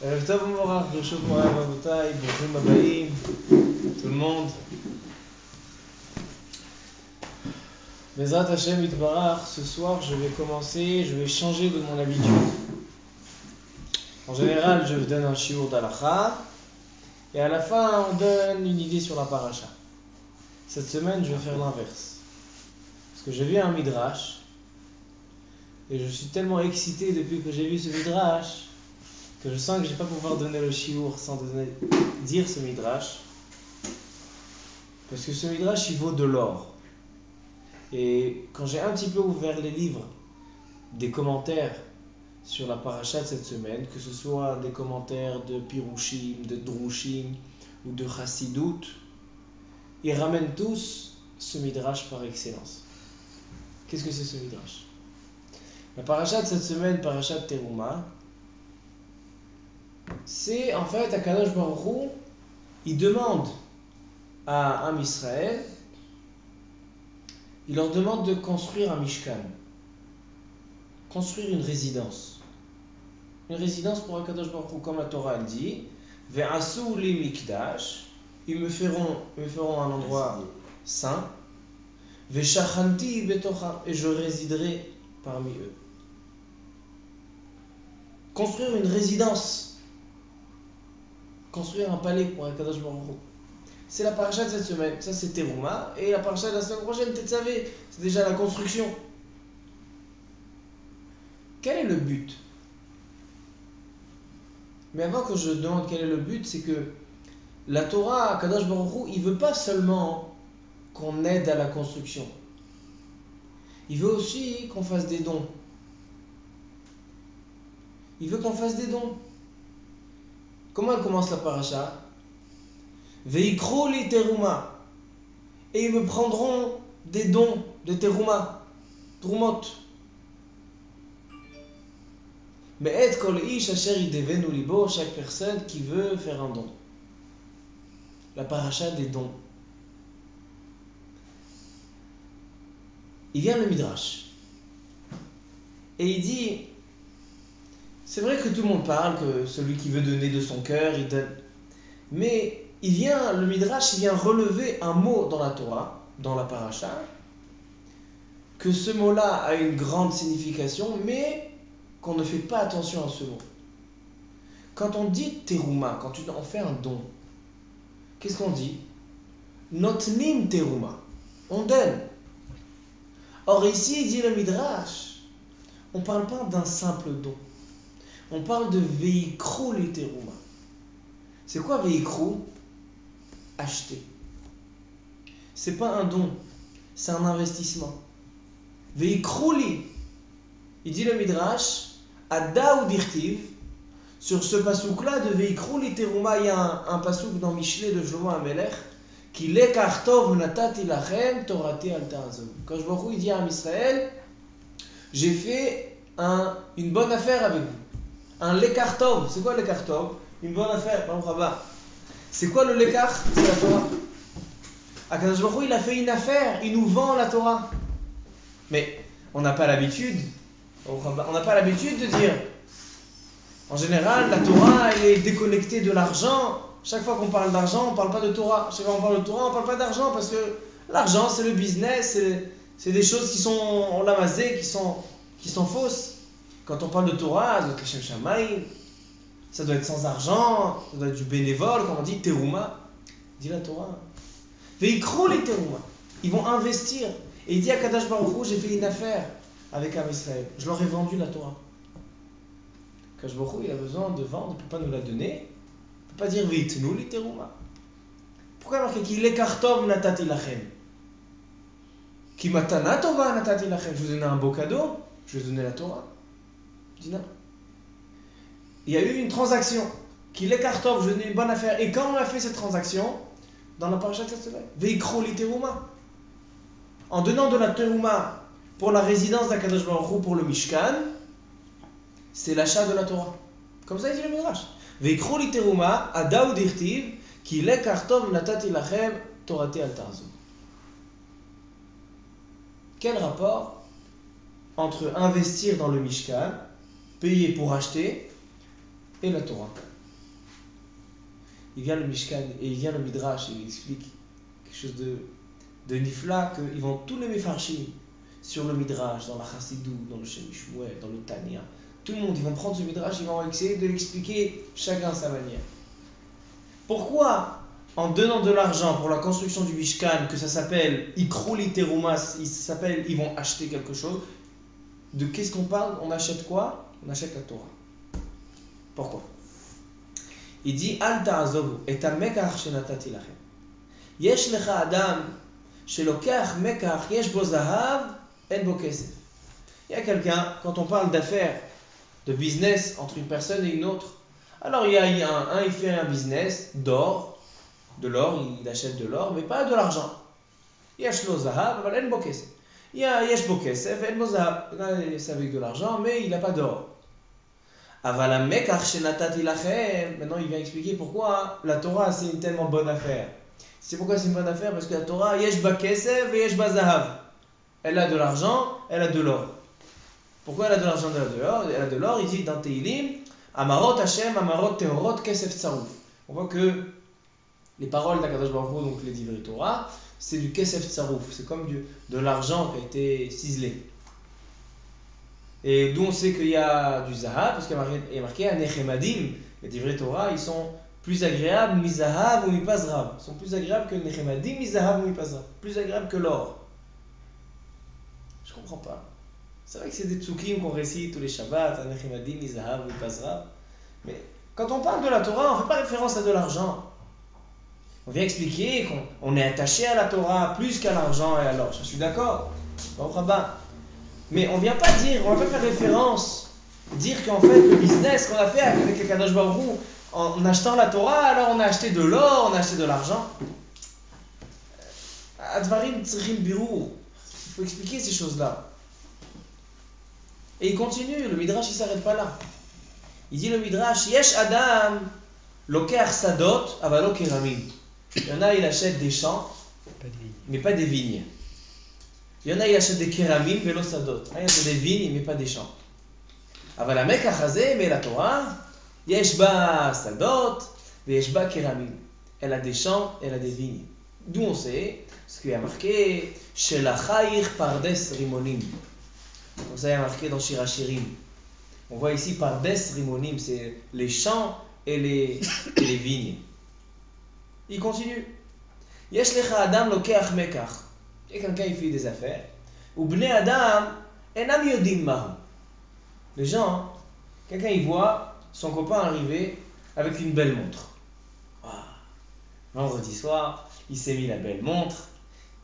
Rêve Tov Morach, Bershot Moab, Rabotai, Bonjour ce soir je vais commencer, je vais changer de mon habitude. En général, je donne un shiur d'Alacha et à la fin, on donne une idée sur la paracha. Cette semaine, je vais faire l'inverse. Parce que j'ai vu un midrash et je suis tellement excité depuis que j'ai vu ce midrash que je sens que je ne vais pas pouvoir donner le shiur sans donner, dire ce midrash. Parce que ce midrash, il vaut de l'or. Et quand j'ai un petit peu ouvert les livres des commentaires sur la paracha de cette semaine, que ce soit des commentaires de Pirushim, de Drushim ou de Chassidut, ils ramènent tous ce midrash par excellence. Qu'est-ce que c'est ce midrash? La paracha de cette semaine, paracha de Teruma, c'est en fait Akadosh Baruch il demande à un Israël, il leur demande de construire un Mishkan, construire une résidence. Une résidence pour Akadosh Baruch comme la Torah elle dit, Ve'asu li mikdash, ils me feront, me feront un endroit saint, Ve'shachanti betocham, et je résiderai parmi eux. Construire une résidence construire un palais pour Akadosh Baruch C'est la paracha de cette semaine. Ça, c'est Teruma. Et la paracha de la semaine prochaine, savez, c'est déjà la construction. Quel est le but? Mais avant que je demande quel est le but, c'est que la Torah, Akadosh Baruch il veut pas seulement qu'on aide à la construction. Il veut aussi qu'on fasse des dons. Il veut qu'on fasse des dons. Comment commence la paracha? Veikro teruma. Et ils me prendront des dons de teruma, trumot. Mais et kol ish asher idevenu libo, chaque personne qui veut faire un don. La paracha des dons. Il vient le Midrash. Et il dit c'est vrai que tout le monde parle, que celui qui veut donner de son cœur, il donne. Mais il vient, le Midrash, il vient relever un mot dans la Torah, dans la paracha, que ce mot-là a une grande signification, mais qu'on ne fait pas attention à ce mot. Quand on dit teruma, quand on fait un don, qu'est-ce qu'on dit? Notnim teruma. On donne. Or ici, dit le Midrash, on ne parle pas d'un simple don. On parle de veikru literuma. C'est quoi veikru Acheter. C'est pas un don, c'est un investissement. Veikru li. Il dit le Midrash, Ada ou sur ce pasouk-là de veikru literuma, il y a un, pasouk dans Michelet de Shlomo Amelech, qui lekartov natati lachem torati al Quand je vois il dit à Israël, j'ai fait un, une bonne affaire avec vous un lekartov. C'est quoi lekartov Une bonne affaire, C'est quoi le lekar C'est la Torah. Akadosh Baruch il a fait une affaire, il nous vend la Torah. Mais on n'a pas l'habitude, on n'a pas l'habitude de dire, en général, la Torah, elle est déconnectée de l'argent. Chaque fois qu'on parle d'argent, on ne parle pas de Torah. Chaque fois qu'on parle de Torah, on parle pas d'argent parce que l'argent, c'est le business, c'est des choses qui sont lamasées, qui qui sont fausses. Quand on parle de Torah, ça doit être sans argent, ça doit être du bénévole, comme on dit, Teruma. Dit la Torah. les Teruma. Ils vont investir. Et il dit à Kadash Baruch j'ai fait une affaire avec Am Je leur ai vendu la Torah. Kadash Baruch il a besoin de vendre, il ne peut pas nous la donner. Il ne peut pas dire nous li teruma. Pourquoi marqué qu'il est kartov natati lachem? Qui matana tova natati lachem. Je vous donne un beau cadeau, je vais donner la Torah. Il y a eu une transaction qui l'écartove, je donne une bonne affaire. Et quand on a fait cette transaction, dans la paracha de Veikro En donnant de la teruma pour la résidence d'Akadosh Baruch pour le Mishkan, c'est l'achat de la Torah. Comme ça, il dit le Midrash. Veikro literuma, adaou dirtiv, qui l'écartove natati lachem, torate al Quel rapport entre investir dans le Mishkan payer pour acheter et la Torah. Il vient le Mishkan et il vient le Midrash et il explique quelque chose de, de nifla qu'ils vont tous les méfarchim sur le Midrash, dans la Chassidou, dans le Shem dans le Tania. Tout le monde, ils vont prendre ce Midrash, ils vont essayer de l'expliquer chacun à sa manière. Pourquoi, en donnant de l'argent pour la construction du Mishkan, que ça s'appelle ils s'appellent, ils vont acheter quelque chose, de qu'est-ce qu'on parle? On achète quoi? On achète la Torah. Pourquoi? Il dit Al ta'azovu et et bo kesef. Il y a quelqu'un, quand on parle d'affaires, de business entre une personne et une autre, alors il y a, un, un, il fait un business d'or, de l'or, il achète de l'or, mais pas de l'argent. Yesh lo zahav, en bo kesef. Il y a Yesh Bokesef, El Mozab. C'est avec de l'argent, mais il n'a pas d'or. Maintenant, il vient expliquer pourquoi la Torah c'est une tellement bonne affaire. C'est pourquoi c'est une bonne affaire Parce que la Torah, Yesh Bakesef et Yesh Bazahav. Elle a de l'argent, elle a de l'or. Pourquoi elle a de l'argent, elle a de l'or? Elle a de l'or, il dit dans Teilim, Amarot Hashem, Amarot Teorot, Kesef Tsarouf. On voit que les paroles d'Akadosh Baruch donc les divrei Torah, c'est du kesef tsarouf, c'est comme de l'argent qui a été ciselé. Et d'où on sait qu'il y a du zahav, parce qu'il y a marqué Nechemadim, les divrei Torah, ils sont plus agréables mizahav ou mipazrav. Ils sont plus agréables que Nechemadim, mizahav ou mipazrav. Plus agréables que l'or. Je comprends pas. C'est vrai que c'est des tsukim qu'on récite tous les Shabbats, Nechemadim, mizahav ou mipazrav. Mais quand on parle de la Torah, on ne fait pas référence à de l'argent. On vient expliquer qu'on est attaché à la Torah plus qu'à l'argent et à l'or. Je suis d'accord. Mais on vient pas dire, on va pas faire référence, dire qu'en fait le business qu'on a fait avec les Kadosh Baruch en achetant la Torah, alors on a acheté de l'or, on a acheté de l'argent. Advarim Birou. Il faut expliquer ces choses-là. Et il continue, le Midrash il s'arrête pas là. Il dit le Midrash, Yesh Adam, Loker Sadot, Avalo Keramim. Il y en a, il achète des champs, mais pas des vignes. Il y en a, il achète des kéramim, mais l'osadot. Il achète des vignes, mais pas des champs. אבל המק החזה la Torah, יש בה שדות ויש בה kéramim. Elle a des champs, elle a des vignes. D'où on sait, ce qu'il y a marqué, Shelachaich pardes rimonim. Ça y a marqué dans Shirachirim. On voit ici pardes rimonim, c'est les champs et les, et les vignes. Il continue. Lecha adam lokeach mekach. Et quelqu'un il fait des affaires. Bne adam enam yodim mahu. Les gens, quelqu'un il voit son copain arriver avec une belle montre. Ah. Vendredi soir, il s'est mis la belle montre.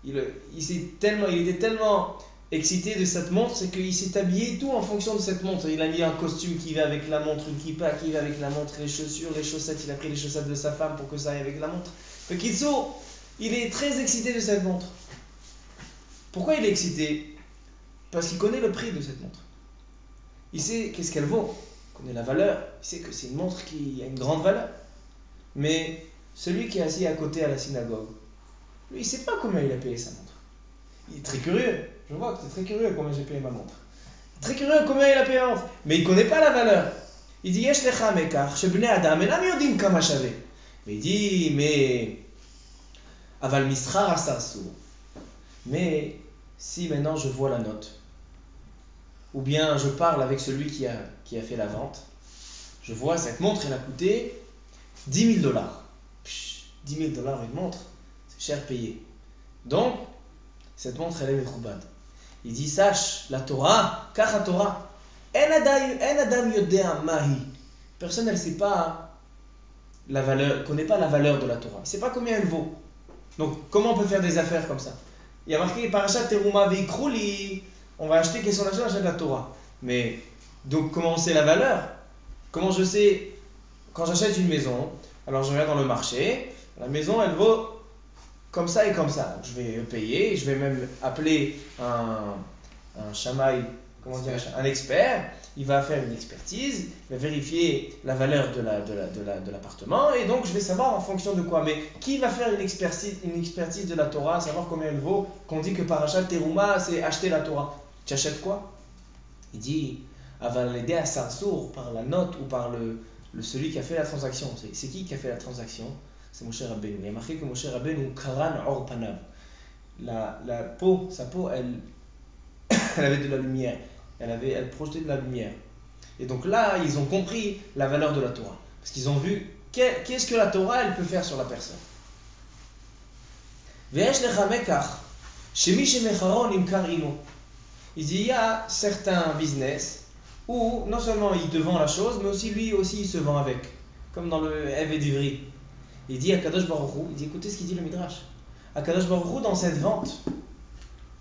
Il, il, il était tellement excité de cette montre, c'est qu'il s'est habillé tout en fonction de cette montre. Il a mis un costume qui va avec la montre, une kippa qui va avec la montre, les chaussures, les chaussettes. Il a pris les chaussettes de sa femme pour que ça aille avec la montre. Fait il est très excité de cette montre. Pourquoi il est excité? Parce qu'il connaît le prix de cette montre. Il sait qu'est-ce qu'elle vaut. Il connaît la valeur. Il sait que c'est une montre qui a une grande valeur. Mais celui qui est assis à côté à la synagogue, lui, il ne sait pas combien il a payé sa montre. Il est très curieux. Je vois que es très curieux combien j'ai payé ma montre. Très curieux combien il a payé ma montre. Mais il ne connaît pas la valeur. Il dit Yesh lecha shebne adam, Mais il dit, mais. Aval misrar. Mais si maintenant je vois la note, ou bien je parle avec celui qui a, qui a fait la vente, je vois cette montre, elle a coûté 10 000 dollars. 10 000 dollars une montre, c'est cher payé. Donc, cette montre, elle est Mechoubad. Il dit, sache, la Torah, car Torah, adam. Personne ne sait pas la valeur, connaît pas la valeur de la Torah. Ne sait pas combien elle vaut. Donc, comment on peut faire des affaires comme ça? Il y a marqué, parachat teruma on va acheter, qu'est-ce qu'on achète? On achète la Torah. Mais, donc, comment on sait la valeur? Comment je sais, quand j'achète une maison, alors je regarde dans le marché, la maison, elle vaut comme ça et comme ça. Je vais payer, je vais même appeler un, un chamaï, comment dire, un expert. Il va faire une expertise, il va vérifier la valeur de l'appartement, la, de la, de et donc je vais savoir en fonction de quoi. Mais qui va faire une expertise, une expertise de la Torah, savoir combien elle vaut Qu'on dit que parachat terouma, c'est acheter la Torah. Tu achètes quoi? Il dit, avant l'aider à Sarsour, par la note ou par le, le, celui qui a fait la transaction. C'est qui qui a fait la transaction? C'est Moshe Rabbeinu. Il y a marqué que Moshe Rabbeinu karan or panav. La, la peau, sa peau, elle, elle avait de la lumière. Elle, avait, elle projetait de la lumière. Et donc là, ils ont compris la valeur de la Torah. Parce qu'ils ont vu qu'est-ce que la Torah, elle peut faire sur la personne? Il dit, il y a certains business où non seulement il te vend la chose, mais aussi lui aussi il se vend avec. Comme dans le Eve d'Ivry. Il dit à Kadosh Baruch il dit écoutez ce qu'il dit le Midrash. À Kadosh Baruch dans cette vente,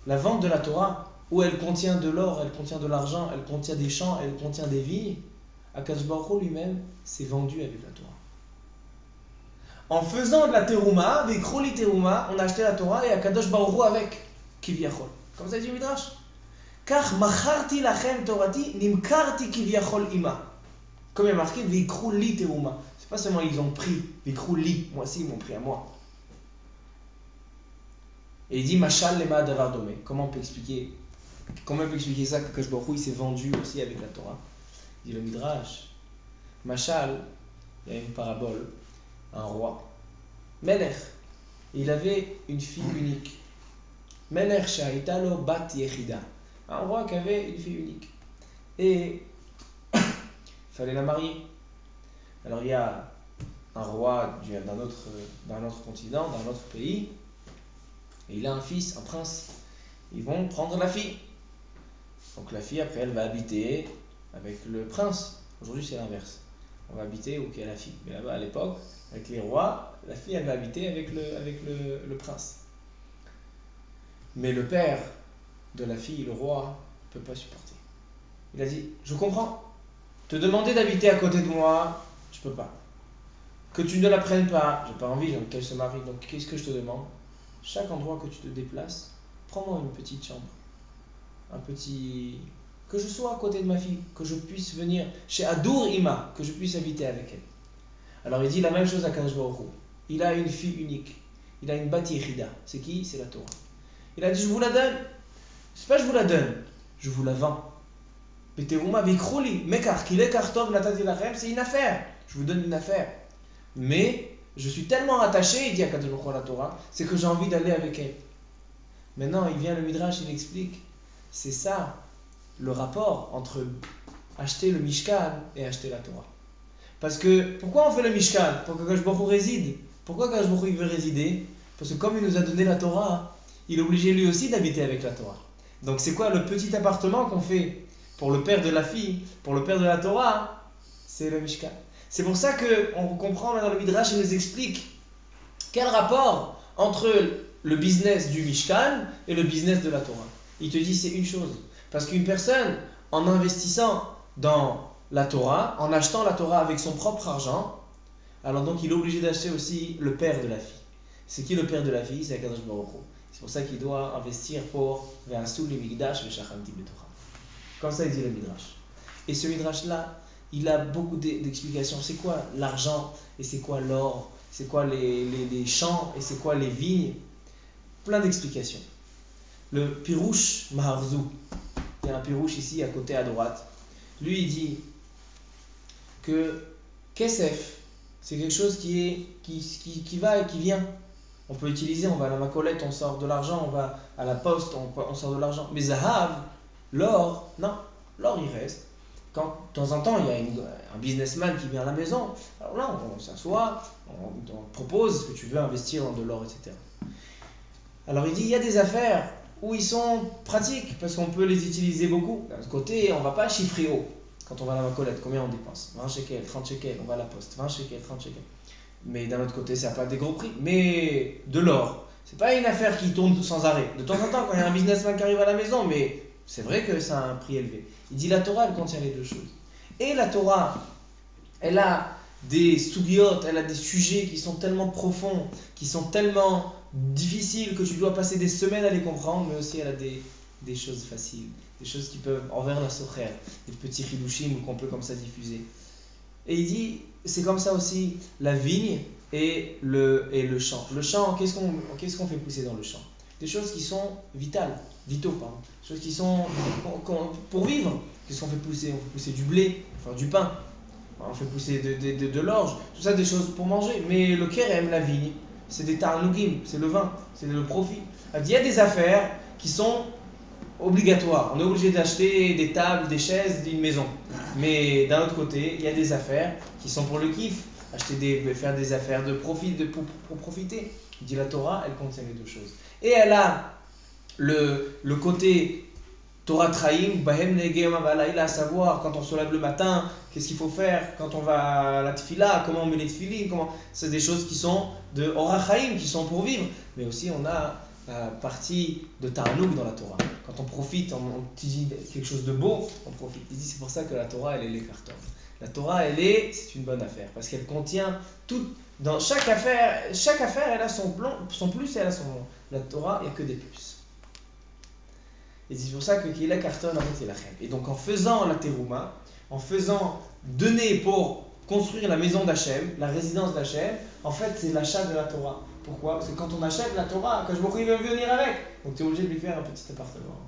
la vente de la Torah, où elle contient de l'or, elle contient de l'argent, elle contient des champs, elle contient des vignes, Akadosh Baruch lui-même s'est vendu avec la Torah. En faisant de la terouma, avec Roli terouma, on a acheté la Torah et Akadosh Baruch avec Kivyachol. Comme ça dit Midrash. Car macharti lachem torati nimkarti kivyachol ima. Comme il a marqué, vikrou li terouma. C'est pas seulement ils ont pris, vikrou li, moi aussi ils m'ont pris à moi. Et il dit Machal lema davar Comment on peut expliquer Comment on peut expliquer ça que Baruch il s'est vendu aussi avec la Torah? Il dit le Midrash. Machal, il y a une parabole un roi. Melech, il avait une fille unique. Melech Shaitalo Bat Yechida. Un roi qui avait une fille unique. Et il fallait la marier. Alors il y a un roi d'un autre, continent, d'un autre pays, et il a un fils, un prince. Ils vont prendre la fille. Donc la fille, après, elle va habiter avec le prince. Aujourd'hui, c'est l'inverse. On va habiter où il y a la fille. Mais là-bas, à l'époque, avec les rois, la fille, elle va habiter avec le, prince. Mais le père de la fille, le roi, ne peut pas supporter. Il a dit, je comprends. Te demander d'habiter à côté de moi, je peux pas. Que tu ne la prennes pas, j'ai pas envie qu'elle se marie. Donc qu'est-ce que je te demande? Chaque endroit que tu te déplaces, prends-moi une petite chambre. Un petit... Que je sois à côté de ma fille, que je puisse venir chez Adour Ima, que je puisse habiter avec elle. Alors il dit la même chose à Kadosh Il a une fille unique. Il a une Rida. C'est qui? C'est la Torah. Il a dit je vous la donne. C'est pas je vous la donne, je vous la vends. C'est une affaire. Je vous donne une affaire. Mais je suis tellement attaché, il dit à Kadosh la Torah, c'est que j'ai envie d'aller avec elle. Maintenant, il vient le Midrash, il explique. C'est ça le rapport entre acheter le Mishkan et acheter la Torah. Parce que pourquoi on fait le Mishkan? Pour que Kajbaru réside. Pourquoi Kajbaru veut résider? Parce que comme il nous a donné la Torah, il est obligé lui aussi d'habiter avec la Torah. Donc c'est quoi le petit appartement qu'on fait pour le père de la fille, pour le père de la Torah? C'est le Mishkan. C'est pour ça qu'on comprend dans le Midrash, il nous explique quel rapport entre le business du Mishkan et le business de la Torah. Il te dit c'est une chose. Parce qu'une personne, en investissant dans la Torah, en achetant la Torah avec son propre argent, alors donc il est obligé d'acheter aussi le père de la fille. C'est qui le père de la fille? C'est Akadosh Baruch C'est pour ça qu'il doit investir pour Comme ça il dit le Midrash. Et ce Midrash-là, il a beaucoup d'explications. C'est quoi l'argent et c'est quoi l'or? C'est quoi les, champs et c'est quoi les vignes? Plein d'explications. Le Pirouche Maharzou, il y a un Pirouche ici à côté à droite. Lui, il dit que Kesef, c'est quelque chose qui, va et qui vient. On peut utiliser, on va à la macolette, on sort de l'argent, on va à la poste, on, on sort de l'argent. Mais Zahav, l'or, non, l'or il reste. Quand de temps en temps il y a un businessman qui vient à la maison, alors là on, s'assoit, on, on, propose que tu veux investir dans de l'or, etc. Alors il dit il y a des affaires où ils sont pratiques parce qu'on peut les utiliser beaucoup. D'un côté, on ne va pas chiffrer haut quand on va à la collecte, combien on dépense 20 shekels, 30 shekels, on va à la poste, 20 shekels, 30 shekels. Mais d'un autre côté, ça n'a pas des gros prix. Mais de l'or, c'est pas une affaire qui tourne sans arrêt. De temps en temps, quand il y a un businessman qui arrive à la maison, mais c'est vrai que ça a un prix élevé. Il dit la Torah, elle contient les deux choses. Et la Torah, elle a des sougiotes, elle a des sujets qui sont tellement profonds, qui sont tellement difficiles que tu dois passer des semaines à les comprendre, mais aussi elle a des, choses faciles, des choses qui peuvent envers la sokhère, des petits hidushim qu'on peut comme ça diffuser. Et il dit, c'est comme ça aussi la vigne et le, et le champ. Le champ, qu'est-ce qu'on qu'est-ce qu'on fait pousser dans le champ? Des choses qui sont vitales, vitaux, pardon. Des choses qui sont, pour vivre, qu'est-ce qu'on fait pousser? On fait pousser du blé, enfin du pain. on fait pousser de, l'orge, tout ça des choses pour manger. Mais le aime la vigne, c'est des tarnougim, c'est le vin, c'est le profit. Il y a des affaires qui sont obligatoires. On est obligé d'acheter des tables, des chaises, une maison. Mais d'un autre côté, il y a des affaires qui sont pour le kiff. Acheter des, faire des affaires de profit, pour, pour profiter. Dit la Torah, elle contient les deux choses. Et elle a le, le côté Torah Traim, Bahem Negem à savoir quand on se lève le matin, qu'est-ce qu'il faut faire, quand on va à la tfila, comment on met les tfilines, comment... c'est des choses qui sont de Orachaim, qui sont pour vivre. Mais aussi on a la partie de Tarnouk dans la Torah. Quand on profite, on, on dit quelque chose de beau, on profite. Il dit c'est pour ça que la Torah elle est les cartons. La Torah elle est, c'est une bonne affaire, parce qu'elle contient tout, dans chaque affaire, chaque affaire elle a son, plus et elle a son... La Torah, il n'y a que des plus. Et c'est pour ça que Kila cartonne avec Elachem. Et donc en faisant la terouma, en faisant donner pour construire la maison d'Hachem, la résidence d'Hachem, en fait c'est l'achat de la Torah. Pourquoi? Parce que quand on achète la Torah, quand je il veut venir avec. Donc tu es obligé de lui faire un petit appartement.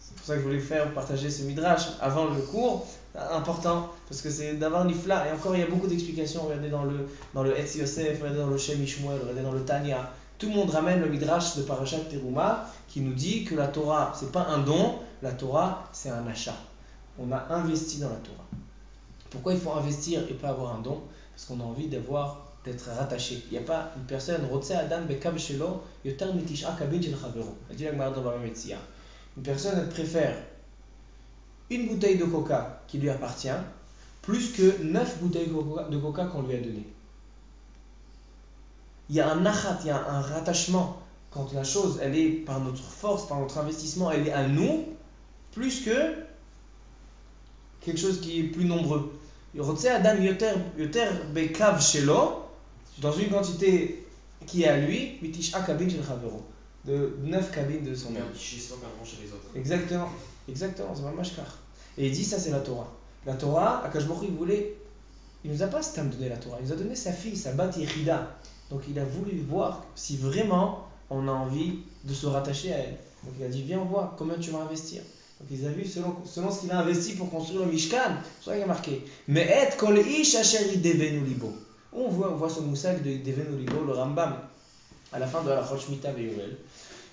C'est pour ça que je voulais faire partager ce midrash avant le cours. Important, parce que c'est d'avoir l'ifla. Et encore, il y a beaucoup d'explications. Regardez dans le, dans le Etz Yosef, regardez dans le Shem Ishmuel, regardez dans le Tanya. Tout le monde ramène le midrash de Parashat Teruma qui nous dit que la Torah, c'est pas un don, la Torah, c'est un achat. On a investi dans la Torah. Pourquoi il faut investir et pas avoir un don? Parce qu'on a envie d'avoir d'être rattaché. Il n'y a pas une personne, Une personne, elle préfère une bouteille de coca qui lui appartient plus que neuf bouteilles de coca qu'on lui a données il y a un nachat, il y a un rattachement. Quand la chose, elle est par notre force, par notre investissement, elle est à nous, plus que quelque chose qui est plus nombreux. Adam yoter, bekav shelo, dans une quantité qui est à lui, de 9 cabines de son autres. Exactement, exactement, c'est mashkar. Et il dit ça c'est la Torah. La Torah, Akashbokh il voulait, il nous a pas donné la Torah, il nous a donné sa fille, sa bat donc il a voulu voir si vraiment on a envie de se rattacher à elle. Donc il a dit Viens voir comment tu vas investir. Donc il a vu selon, selon ce qu'il a investi pour construire le Mishkan. C'est ça qu'il a marqué. Mais et kol ish devenu libo. On voit, on voit ce moussak de devenu libo, le Rambam, à la fin de la Rochmita Veyorel.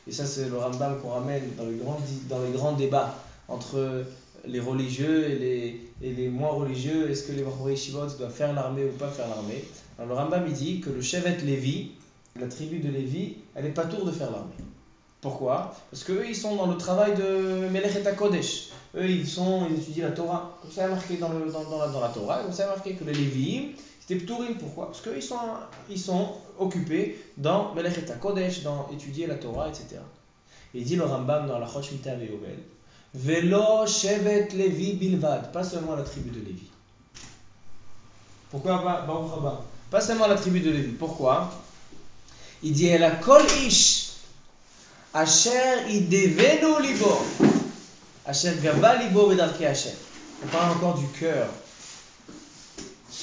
Et ça, c'est le Rambam qu'on ramène dans les, grands, dans les grands débats entre les religieux et les, et les moins religieux. Est-ce que les Shivot doivent faire l'armée ou pas faire l'armée? Le Rambam il dit que le Shevet Lévi, la tribu de Lévi, elle n'est pas tour de faire l'armée. Pourquoi? Parce qu'eux ils sont dans le travail de Melech Kodesh. Eux ils sont, ils étudient la Torah. Comme ça est marqué dans, le, dans, dans, la, dans la Torah, comme ça est marqué que les Lévi, c'était Ptourim. Pourquoi? Parce qu'eux ils sont, ils sont occupés dans Melech Kodesh, dans étudier la Torah, etc. Et dit le Rambam dans la Chosh Mita Velo Shevet Lévi Bilvad, pas seulement la tribu de Lévi. Pourquoi pas Baruch pas seulement la tribu de Lévi. Pourquoi? Il dit Elle a kol ish asher idevenu libo asher gaba libo asher. On parle encore du cœur.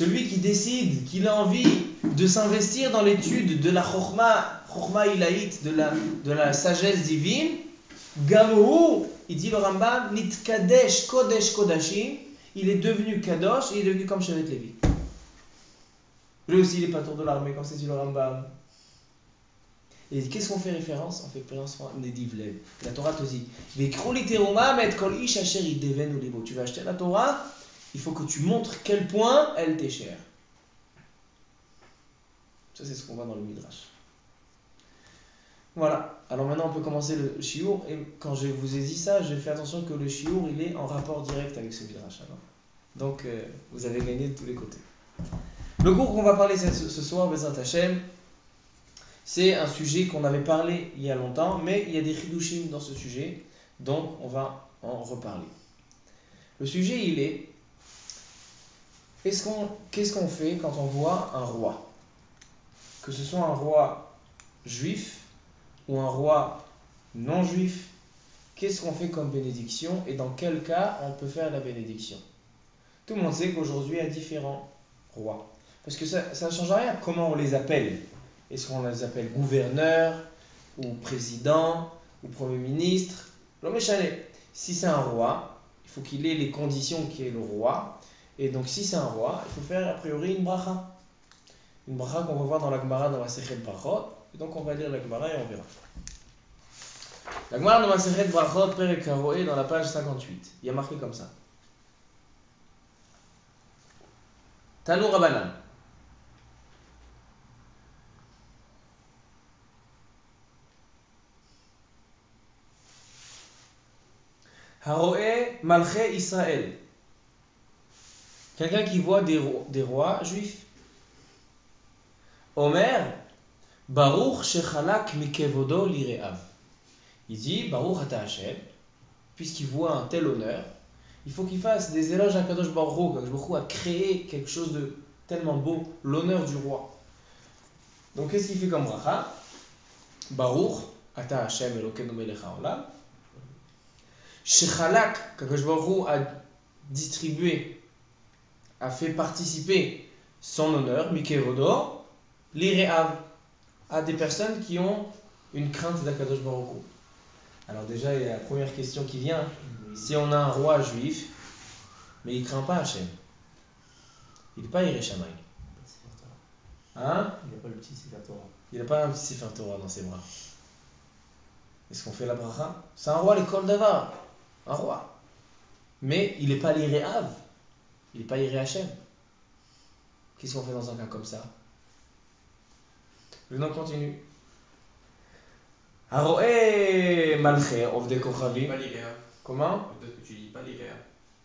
Celui qui décide qu'il a envie de s'investir dans l'étude de la chorma, chorma ilaït, de la, sagesse divine, Gamou, il dit le Rambam, nit kadesh kodesh kodashim, il est devenu kadosh, il est devenu comme Shevet Lévi. Lui aussi, il n'est pas tour de l'armée, comme c'est dit le Rambam. Et qu'est-ce qu'on fait référence? On fait référence à Nedivlev. La Torah te dit Tu vas acheter la Torah, il faut que tu montres quel point elle t'est chère. Ça, c'est ce qu'on voit dans le Midrash. Voilà. Alors maintenant, on peut commencer le shiur. Et quand je vous ai dit ça, j'ai fait attention que le shiur, il est en rapport direct avec ce Midrash. Donc, euh, vous avez gagné de tous les côtés. Le cours qu'on va parler ce soir, Bezat Hashem, c'est un sujet qu'on avait parlé il y a longtemps, mais il y a des chidushim dans ce sujet, donc on va en reparler. Le sujet, il est qu'est-ce qu'on fait quand on voit un roi? Que ce soit un roi juif ou un roi non juif, qu'est-ce qu'on fait comme bénédiction et dans quel cas on peut faire la bénédiction? Tout le monde sait qu'aujourd'hui, il y a différents rois. Parce que ça ne change rien comment on les appelle. Est-ce qu'on les appelle gouverneurs, ou président, ou premier ministre? L'homme Si c'est un roi, il faut qu'il ait les conditions qui est le roi. Et donc, si c'est un roi, il faut faire a priori une bracha. Une bracha qu'on va voir dans la Gemara dans la Sechet Brachot. Et donc, on va lire la Gemara et on verra. La Gemara dans la Sechet Brachot, Perek Haroé, dans la page 58. Il y a marqué comme ça. Tanou Rabanan. Haroé Malché Israël. Quelqu'un qui voit des, ro- des rois juifs. Omer, Baruch Shechalak Mikevodo Lireav. Il dit, Baruch Ata Hashem, puisqu'il voit un tel honneur, il faut qu'il fasse des éloges à Kadosh Baruch. Kadosh Baruch a créé quelque chose de tellement beau, l'honneur du roi. Donc qu'est-ce qu'il fait comme bracha? Baruch Ata Hashem Elokeinu Melech Haolam. Shechalak, Kadosh Baruch a distribué, a fait participer son honneur, Mikevodo, l'Ireav, à des personnes qui ont une crainte d'Akadosh Baruch. Alors déjà, il y a la première question qui vient. Si on a un roi juif, mais il craint pas Hachem, il n'est pas Yerushalayim. Hein? Il n'y a pas le petit Sefer Torah. Il n'a pas un petit Sefer Torah dans ses bras. Est-ce qu'on fait la bracha? C'est un roi, l'école d'Avar. Un roi. Mais il n'est pas l'Iréav. Il n'est pas Hachem. Qu'est-ce qu'on fait dans un cas comme ça? Le nom continue. Haroé Malché. Pas l'Iréa. Comment? Peut-être que tu dis pas.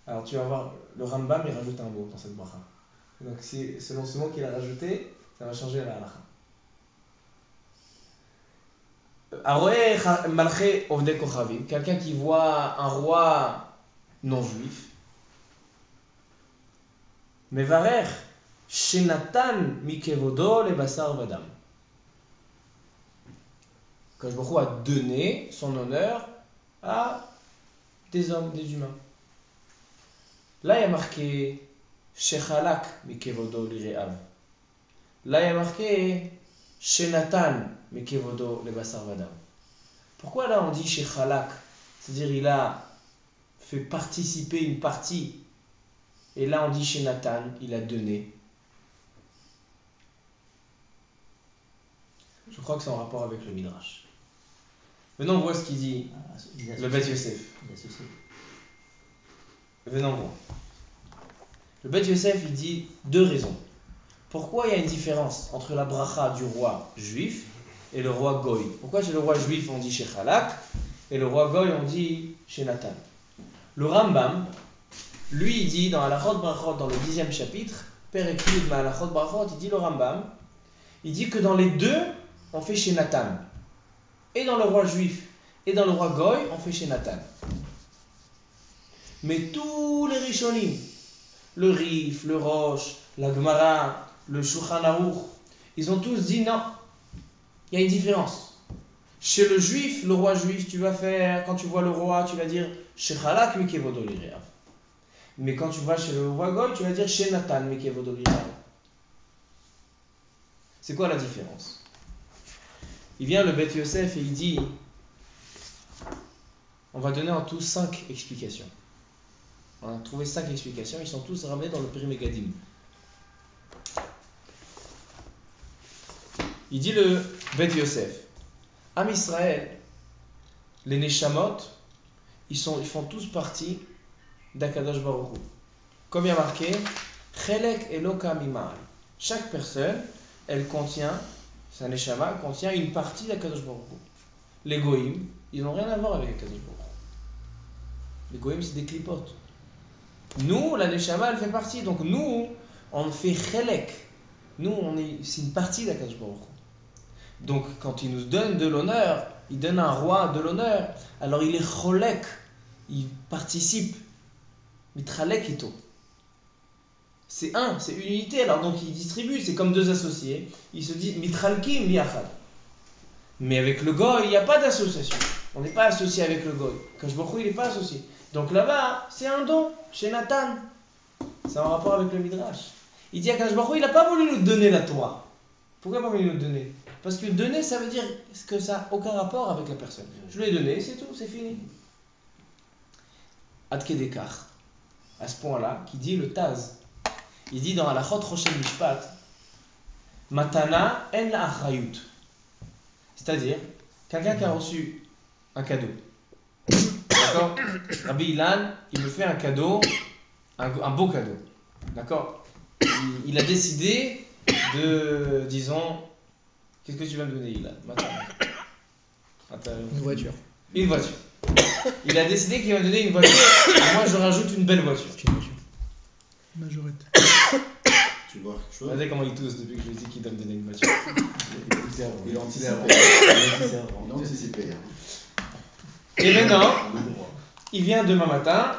Alors tu vas voir, le Rambam il rajoute un mot dans cette bracha. Donc si, selon ce mot qu'il a rajouté, ça va changer la halakha. Malché Kochavim, quelqu'un qui voit un roi non juif. Shenatan Mikevodo le Basar Vadam. Quand je a donné son honneur à des hommes, des humains. Là, il y a marqué Shechalak Mikevodo Lireav. Là, il y a marqué Shenatan Mikevodo le Basar Vadam. Pourquoi là on dit Shechalak? C'est-à-dire il a fait participer une partie. Et là on dit Shenatan, il a donné. Je crois que c'est en rapport avec le Midrash. On voit ce qu'il dit Ah, le associe- Bet Yosef. Venons voir. Le Bet Yosef, il dit deux raisons. Pourquoi il y a une différence entre la bracha du roi juif et le roi goy? Pourquoi chez le roi juif on dit chez Chalak et le roi goy on dit chez Nathan? Le Rambam, lui, il dit dans Alachot Brachot, dans le dixième chapitre, Père Eklud Alachot Brachot, il dit le Rambam, il dit que dans les deux, on fait chez Nathan. Et dans le roi juif et dans le roi goy, on fait chez Nathan. Mais tous les Rishonim, le Rif, le Roche, la Gemara, le Shulchan ils ont tous dit non. Il y a une différence. Chez le juif, le roi juif, tu vas faire, quand tu vois le roi, tu vas dire Shechalak Lireav. Mais quand tu vas chez le Goy, tu vas dire chez Nathan Mikevodo Lireav. C'est quoi la différence? Il vient le Bet Yosef et il dit on va donner en tout cinq explications. On a trouvé cinq explications, ils sont tous ramenés dans le Perimegadim. Il dit le Bet Yosef Am Israël, les Neshamot, ils, sont, ils font tous partie d'Akadosh Baruch. Comme il y a marqué, Chelek Eloka. Chaque personne, elle contient, sa Neshama contient une partie d'Akadosh Baruch. Les Goïm, ils n'ont rien à voir avec Akadosh Baruch. Les Goïm, c'est des clipotes. Nous, la Neshama, elle fait partie. Donc nous, on fait Chelek. Nous, on est, c'est une partie d'Akadosh Baruch. Donc quand il nous donne de l'honneur, il donne un roi de l'honneur, alors il est Cholek. Il participe. Mitralek ito. C'est un, c'est une unité. Alors donc il distribue, c'est comme deux associés. Il se dit Mitralkim Yachad. Mais avec le Goy, il n'y a pas d'association. On n'est pas associé avec le Goy. Kashbokhu, il n'est pas associé. Donc là-bas, c'est un don, chez Nathan. C'est en rapport avec le Midrash. Il dit à Kashbokhu, il n'a pas voulu nous donner la Torah. Pourquoi pas voulu nous donner? Parce que donner, ça veut dire que ça n'a aucun rapport avec la personne. Je lui ai donné, c'est tout, c'est fini. Adkedekar, à ce point-là, qui dit le Taz, Il dit dans Alachot Roshel Mishpat, Matana en la C'est-à-dire, quelqu'un qui a reçu un cadeau. D'accord? Rabbi Ilan, il me fait un cadeau, un, un beau cadeau. D'accord? Il, il a décidé de, disons, qu'est-ce que tu vas me donner, Ilan? Matana. Matana. Une voiture. Une voiture. Il a décidé qu'il va me donner une voiture, et moi je rajoute une belle voiture. C'est une voiture. Majorette. Tu vois quelque chose? Regardez comment il tousse depuis que je lui ai dit qu'il doit me donner une voiture. Il anticipait. Il anticipait. hein. Et maintenant, il vient demain matin,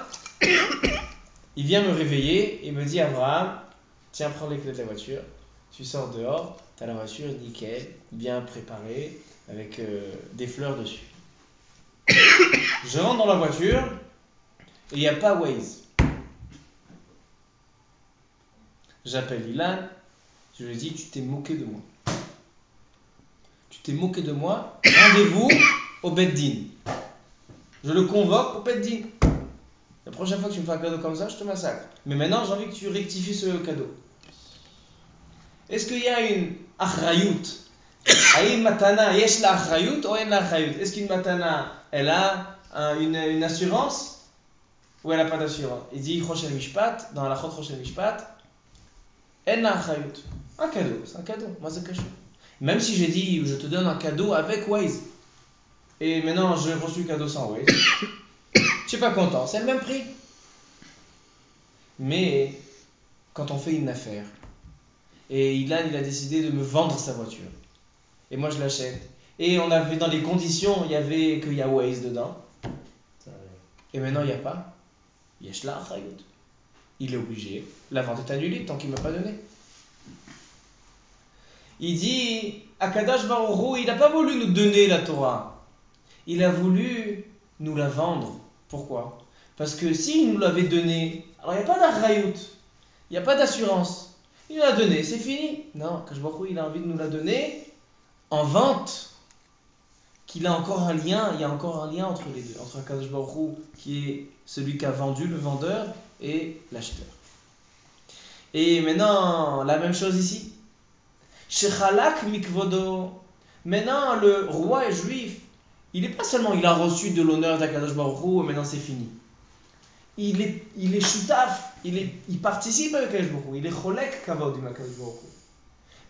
il vient me réveiller et me dit Abraham, tiens, prends les clés de la voiture, tu sors dehors, tu as la voiture nickel, bien préparée, avec euh, des fleurs dessus. Je rentre dans la voiture et il n'y a pas Waze. J'appelle Ilan, je lui dis Tu t'es moqué de moi. Tu t'es moqué de moi, rendez-vous au Beddin. Je le convoque au Beddin. La prochaine fois que tu me fais un cadeau comme ça, je te massacre. Mais maintenant, j'ai envie que tu rectifies ce cadeau. Est-ce qu'il y a une achrayut? Est-ce qu'une matana, elle a un- une, assurance ou elle n'a pas d'assurance Il dit Roshel Mishpat, dans la Chot Mishpat, la achrayut. Un cadeau, c'est un cadeau. Moi, c'est quelque. Même si j'ai dit, je te donne un cadeau avec Waze. Et maintenant, j'ai reçu le cadeau sans Waze. Je suis pas content, c'est le même prix. Mais quand on fait une affaire, et Ilan il a décidé de me vendre sa voiture, et moi je l'achète, et on avait dans les conditions, il y avait qu'il y a Waze dedans, et maintenant il n'y a pas. Il est obligé, la vente est annulée tant qu'il ne m'a pas donné. Il dit, Akadash Baruch il n'a pas voulu nous donner la Torah, il a voulu nous la vendre. Pourquoi? Parce que s'il nous l'avait donné, alors il n'y a pas d'arrayout, il n'y a pas d'assurance. Il nous l'a donné, c'est fini. Non, Akadosh Baruch il a envie de nous la donner en vente. Qu'il a encore un lien, il y a encore un lien entre les deux, entre Akadosh Baruch qui est celui qui a vendu, le vendeur, et l'acheteur. Et maintenant, la même chose ici. Shechalak mikvodo. Maintenant, le roi est juif. Il n'est pas seulement, il a reçu de l'honneur d'Akadosh Baruch et maintenant c'est fini. Il est, il est il, est, il participe avec Akadosh Baruch il est cholek kavod עם Akadosh Baruch.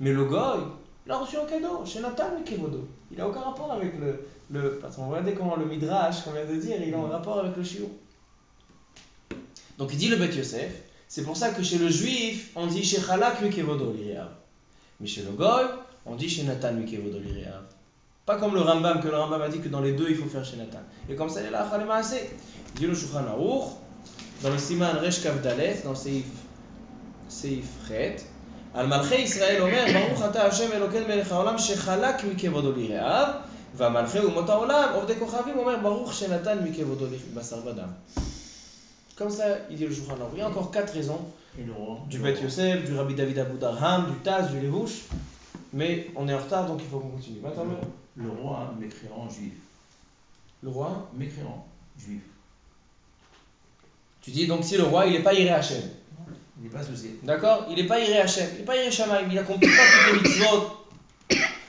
Mais le goy, il a reçu un cadeau, chez Nathan Kevodo. Il n'a aucun rapport avec le, le patron. Regardez comment le midrash qu'on vient de dire, il a un rapport avec le shiur. Donc il dit le Bet Yosef, c'est pour ça que chez le juif, on dit chez Chalak Mikevodo l'Iriav. Mais chez le goy, on dit chez Nathan Mikevodo l'Iriav. Pas comme le Rambam, que le Rambam a dit que dans les deux il faut faire chez Nathan. Et comme ça, il est là, dit le Shulchan Aruch, dans le Siman Resh Kav Dalet, dans Seif, Seif Chet, על מלכי ישראל אומר, ברוך אתה השם אלוקינו מלך העולם שחלק מכבודו ליראיו, והמלכי אומות העולם, עובדי כוכבים, אומר, ברוך שנתן מכבודו לבשר ודם. Comme ça, il dit le Shulchan Aruch. Il y a encore quatre raisons Et le roi du Bet Yosef, du Rabbi David Abu Darham, du Taz, du Levouche. Mais on est en retard, donc il faut qu'on continue. Maintenant, Le roi, mécréant juif. le roi, Mécréant juif. tu dis donc si le roi, il n'est pas Iré Hachem. Il n'est pas associé. D'accord? Il n'est pas Iré Hachem, il n'est pas Iré Shamaim, il n'accomplit pas toutes les mitzvot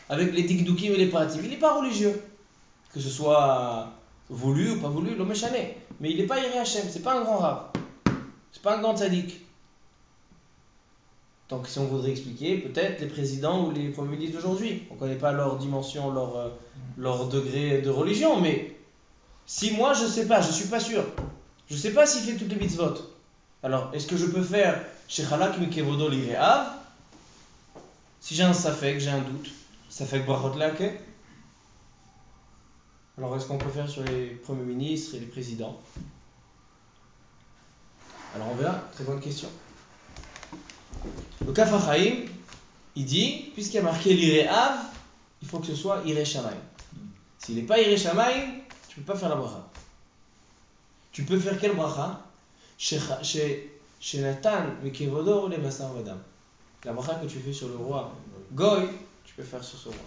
avec les dikdukim et les pratim. Il n'est pas religieux. Que ce soit voulu ou pas voulu, l'homme est. Mais il n'est pas Iré Hachem, c'est pas un grand rab. C'est pas un grand tzaddik. Donc si on voudrait expliquer, peut-être les présidents ou les premiers ministres d'aujourd'hui. On ne connaît pas leur dimension, leur, euh, leur degré de religion, mais si moi je ne sais pas, je ne suis pas sûr, je ne sais pas s'il fait toutes les mitzvot, alors est-ce que je peux faire chez Chalak Mikevodo l'Ireav Si j'ai un safek, j'ai un doute, safek brachot lake Alors est-ce qu'on peut faire sur les premiers ministres et les présidents? Alors on verra, très bonne question. Le Kaf HaChaim, il dit, puisqu'il y a marqué l'Ireav, il faut que ce soit Ire Shamaim. S'il n'est pas Ire Shamaim, tu ne peux pas faire la bracha. Tu peux faire quelle bracha? Chez chez- chez Nathan, Mekevodo, les Basar Vadam. La bracha que tu fais sur le roi Goy, tu peux faire sur ce roi.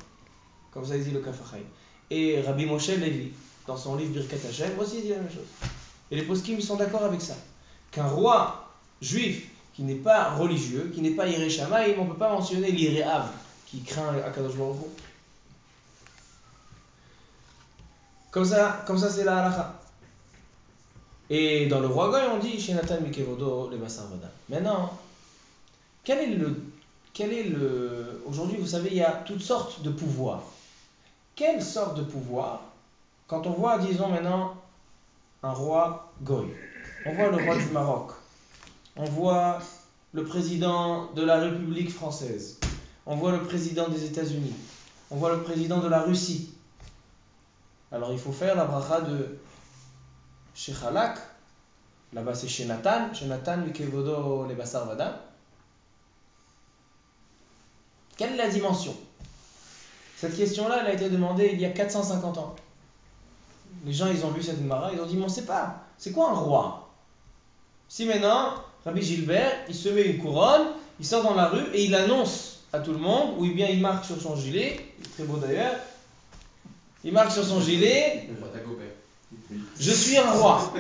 Comme ça, il dit le Kaf HaChaim. Et Rabbi Moshe Levi, dans son livre Birkat Hashem, aussi il dit la même chose. Et les poskim, ils sont d'accord avec ça. Qu'un roi juif qui n'est pas religieux, qui n'est pas Iré Shamaïm, on ne peut pas mentionner l'Iré Av, qui craint Akadosh Baruch. Comme ça, comme ça c'est la halakha. Et dans le roi Goy, on dit chez Nathan Mikevodo le Basar Vada. Maintenant, quel est le. Quel est le. Aujourd'hui, vous savez, il y a toutes sortes de pouvoirs. Quelle sorte de pouvoir Quand on voit, disons maintenant, un roi Goy, on voit le roi du Maroc, on voit le président de la République française, on voit le président des États-Unis, on voit le président de la Russie. Alors il faut faire la bracha de Shechalak. Là-bas c'est chez Nathan, chez Nathan Mikevodo le Basar Vada. Quelle est la dimension? Cette question-là, elle a été demandée il y a 450 ans. Les gens, ils ont vu cette mara, ils ont dit, mais on ne sait pas, c'est quoi un roi? Si maintenant, Rabbi Gilbert, il se met une couronne, il sort dans la rue et il annonce à tout le monde, ou bien il marque sur son gilet, très beau d'ailleurs, il marque sur son gilet, je suis un roi.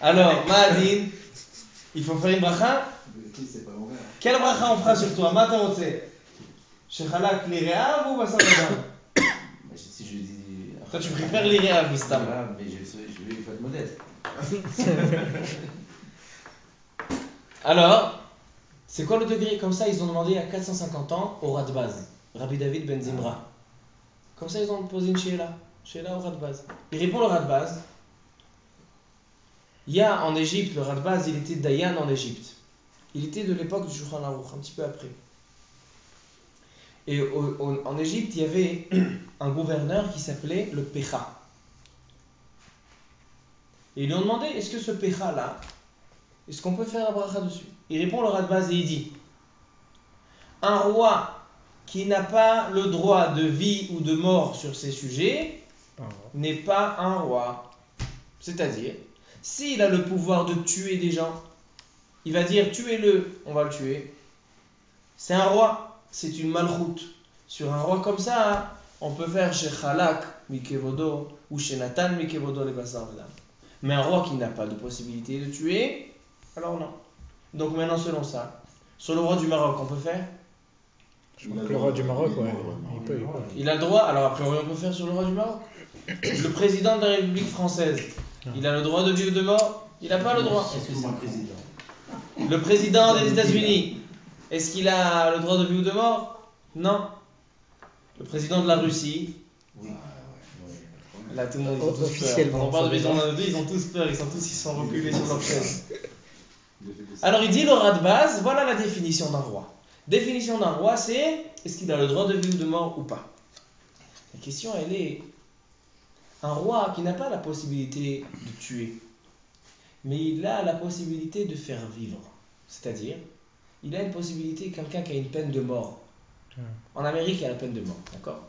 Alors, Mahadin, il faut faire une bracha Quelle bracha on fera sur toi Matarotse Shechalak l'iréav ou Basar Si je dis. Toi, tu préfères l'iréav, Mistam. Mais je, je vais être modeste. Alors, c'est quoi le degré Comme ça, ils ont demandé à 450 ans au Radbaz, Rabbi David Ben Zimra. Comme ça, ils ont posé une Sheila. Il répond le Radbaz. Il y a en Égypte, le Radbaz, il était Dayan en Égypte. Il était de l'époque du Shulchan un petit peu après. Et en Égypte, il y avait un gouverneur qui s'appelait le Pecha. Et ils lui ont demandé est-ce que ce Pecha là, est-ce qu'on peut faire la bracha dessus? Il répond le Radbaz et il dit Un roi qui n'a pas le droit de vie ou de mort sur ses sujets n'est pas un roi. C'est-à-dire, s'il a le pouvoir de tuer des gens, il va dire tuez-le, on va le tuer. C'est un roi, c'est une malchoute. Sur un roi comme ça, on peut faire chez Khalak, Mikevodo, ou chez Nathan, Mikevodo, les. Mais un roi qui n'a pas de possibilité de tuer, alors non. Donc maintenant, selon ça, sur le roi du Maroc, on peut faire? Je crois que le roi du Maroc, ouais, il peut, il peut. Il a le droit, alors a priori on peut faire sur le roi du Maroc. Le président de la République française, il a le droit de vie ou de mort Il n'a pas le droit. Est-ce que c'est un président Le président des États-Unis, est-ce qu'il a le droit de vie ou de mort Non. Le président de la Russie, Oui. là tout le monde ils ont tous peur. Officiellement, Quand on parle de la Russie, ils ont tous peur, ils sont tous ils sont reculés sur leur chaise. Alors il dit le rat de base, voilà la définition d'un roi. Définition d'un roi, c'est est-ce qu'il a le droit de vie ou de mort ou pas? La question elle est un roi qui n'a pas la possibilité de tuer, mais il a la possibilité de faire vivre. C'est-à-dire, il a une possibilité, quelqu'un qui a une peine de mort. En Amérique, il y a la peine de mort, d'accord?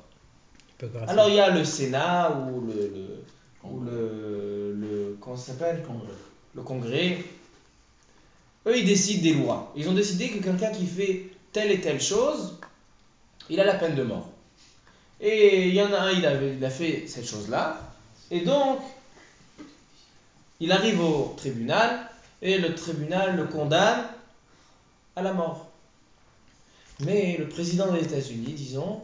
Alors il y a le Sénat ou le, le- ou le, le comment ça s'appelle? Le Congrès. Eux, ils décident des lois. Ils ont décidé que quelqu'un qui fait telle et telle chose, il a la peine de mort. Et il y en a un, il, a fait cette chose-là. Et donc, il arrive au tribunal et le tribunal le condamne à la mort. Mais le président des États-Unis, disons,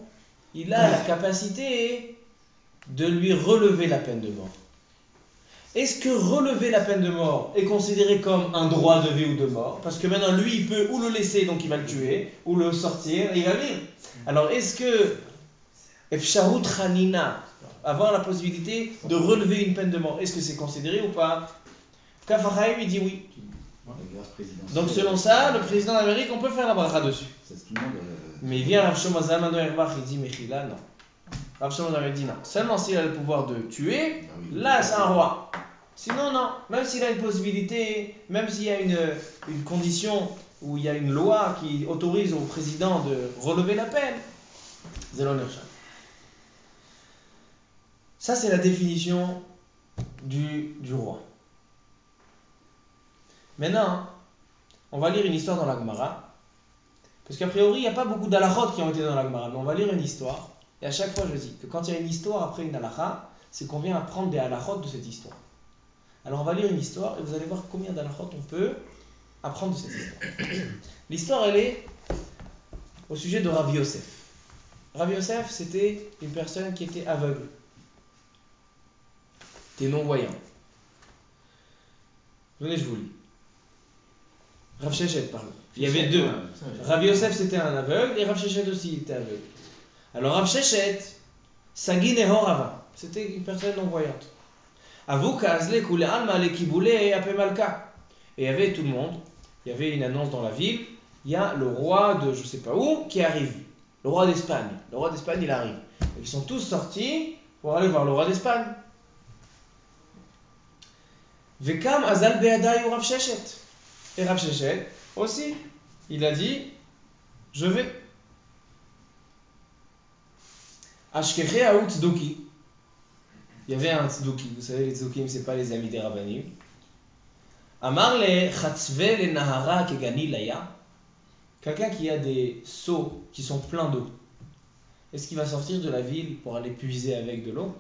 il a la capacité de lui relever la peine de mort. Est-ce que relever la peine de mort est considéré comme un droit de vie ou de mort? Parce que maintenant, lui, il peut ou le laisser, donc il va le tuer, ou le sortir, il va vivre. Alors, est-ce que Efsharut Khanina, avoir la possibilité de relever une peine de mort, est-ce que c'est considéré ou pas? Kafahaim, il dit oui. Donc, selon ça, le président d'Amérique, on peut faire la bracha dessus. Mais il vient Rav Shlomo Zalman Auerbach, il dit Mechila, non. Rav Shlomo Zalman dit non. Seulement s'il a le pouvoir de tuer, là c'est un roi. Sinon, non. Même s'il a une possibilité, même s'il y a une, condition où il y a une loi qui autorise au président de relever la peine, Irshad. Ça, c'est la définition du, roi. Maintenant, on va lire une histoire dans la Gemara. Parce qu'a priori, il n'y a pas beaucoup d'alachot qui ont été dans la Gemara, mais on va lire une histoire. Et à chaque fois, je dis que quand il y a une histoire après une alacha, c'est qu'on vient apprendre des alachot de cette histoire. Alors on va lire une histoire et vous allez voir combien d'alachot on peut apprendre de cette histoire. L'histoire, elle est au sujet de Rav Yosef. Rav Yosef, c'était une personne qui était aveugle, était non-voyant. Venez, je vous lis. Rav Shechet, pardon. Il y avait deux. Rav Yosef, c'était un aveugle, et Rav Shechet aussi était aveugle. Alors Rav Shechet, Sagin et Horava, c'était une personne non-voyante. Avou Kazle Kule Alma Le et Apemalka. Et il y avait tout le monde, il y avait une annonce dans la ville, il y a le roi de je sais pas où qui arrive. Le roi d'Espagne. Le roi d'Espagne, il arrive. Ils sont tous sortis pour aller voir le roi d'Espagne. Vekam Azal Beadai ou Rav. Et Rav Shechet aussi, il a dit Je vais. Ashkeche Aout Tzdoki. Il y avait un Tzdoki. Vous savez, les Tzdokim, c'est pas les amis des Rabbanim. Amar le Chatzve le Nahara Kegani Laya. Quelqu'un qui a des seaux qui sont pleins d'eau. Est-ce qu'il va sortir de la ville pour aller puiser avec de l'eau?